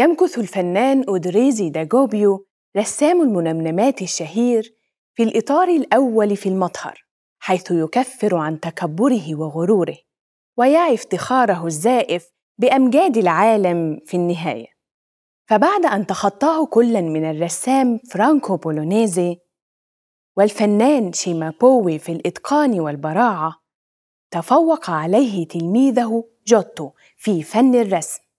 يمكث الفنان أودريزي داجوبيو رسام المنمنمات الشهير في الإطار الأول في المطهر حيث يكفر عن تكبره وغروره ويعي افتخاره الزائف بأمجاد العالم في النهاية. فبعد أن تخطاه كل من الرسام فرانكو بولونيزي والفنان شيمابوي في الإتقان والبراعة تفوق عليه تلميذه جوتو في فن الرسم.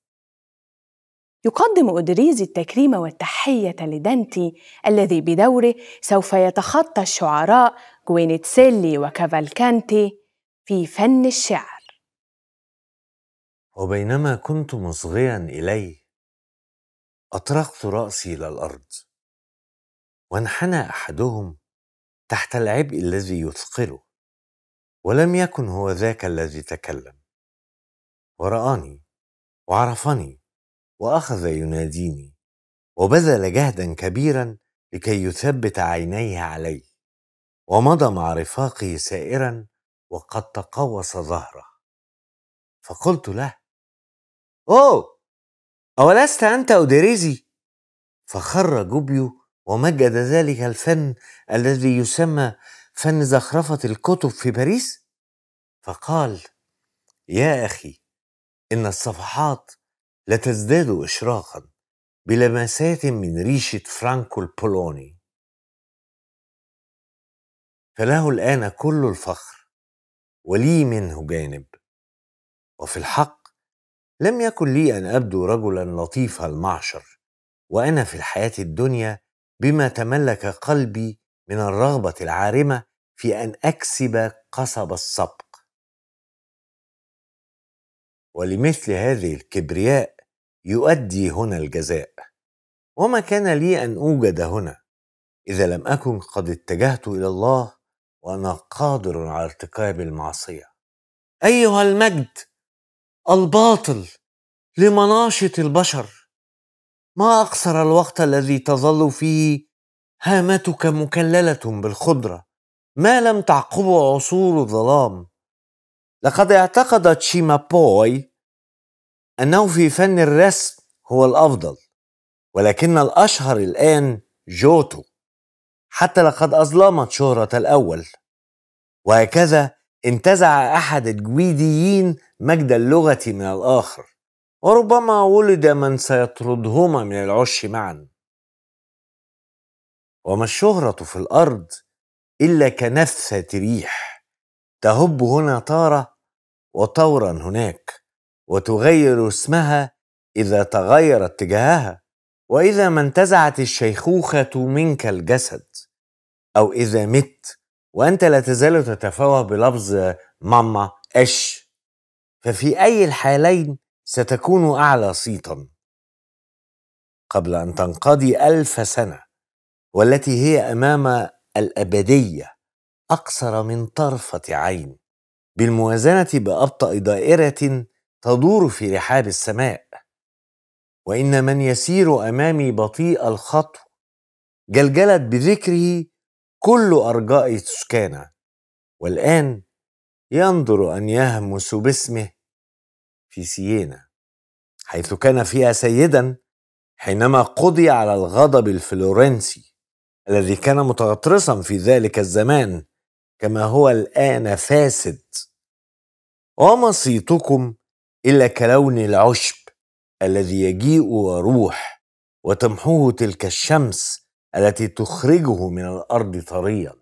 يقدم أودريزي التكريم والتحية لدانتي الذي بدوره سوف يتخطى الشعراء جوينيتسيلي وكافالكانتي في فن الشعر. وبينما كنت مصغيا إليه أطرقت رأسي إلى الأرض وانحنى أحدهم تحت العبء الذي يثقله ولم يكن هو ذاك الذي تكلم. ورآني وعرفني وأخذ يناديني وبذل جهدا كبيرا لكي يثبت عينيه علي ومضى مع رفاقه سائرا وقد تقوس ظهره. فقلت له أوه! أولست أنت أوديريزي؟ فخر جوبيو ومجد ذلك الفن الذي يسمى فن زخرفة الكتب في باريس؟ فقال يا أخي إن الصفحات لتزداد إشراقا بلمسات من ريشة فرانكو البولوني. فله الآن كل الفخر ولي منه جانب. وفي الحق لم يكن لي أن أبدو رجلا لطيف المعشر وأنا في الحياة الدنيا بما تملك قلبي من الرغبة العارمة في أن أكسب قصب السبق. ولمثل هذه الكبرياء يؤدي هنا الجزاء. وما كان لي أن أوجد هنا إذا لم أكن قد اتجهت إلى الله وأنا قادر على ارتكاب المعصيه أيها المجد الباطل لمناشط البشر. ما أقصر الوقت الذي تظل فيه هامتك مكللة بالخضرة؟ ما لم تعقبه عصور الظلام؟ لقد اعتقدت شيمابوي أنه في فن الرسم هو الأفضل ولكن الأشهر الآن جوتو حتى لقد أظلمت شهرة الأول. وهكذا انتزع أحد الجويديين مجد اللغة من الآخر وربما ولد من سيطردهما من العش معا. وما الشهرة في الأرض إلا كنفثة ريح تهب هنا طارة وطورا هناك. وتغير اسمها إذا تغير اتجاهها وإذا ما انتزعت الشيخوخة منك الجسد أو إذا مت وأنت لا تزال تتفوه بلفظ ماما إش. ففي أي الحالين ستكون أعلى صيتا. قبل أن تنقضي ألف سنة والتي هي أمام الأبدية أقصر من طرفة عين بالموازنة بأبطأ دائرة تدور في رحاب السماء وإن من يسير أمامي بطيء الخطو جلجلت بذكره كل أرجاء تسكانا والآن ينظر أن يهمس باسمه في سيينا حيث كان فيها سيدا حينما قضي على الغضب الفلورنسي الذي كان متغطرسا في ذلك الزمان كما هو الآن فاسد. وما صيتكم إلا كلون العشب الذي يجيء وروح وتمحوه تلك الشمس التي تخرجه من الأرض طريا.